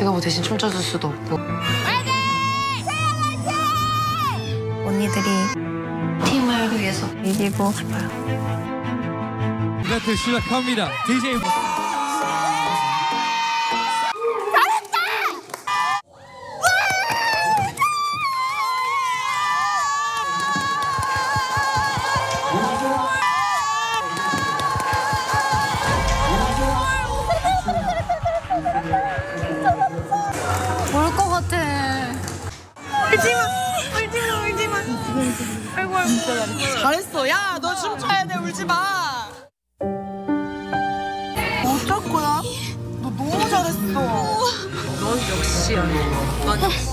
제가 뭐 대신 춤춰줄 수도 없고. 언니들이 팀을 위해서. 이기고 싶어요. 배틀 시작합니다. DJ 같아. 울지마, 울지마, 울지마. 아이고, 아이고. 잘했어. 야, 너 춤춰야 돼. 울지 마. 어쩔 거야? 너 너무 잘했어. 넌 역시야. 넌 역시야.